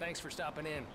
Thanks for stopping in.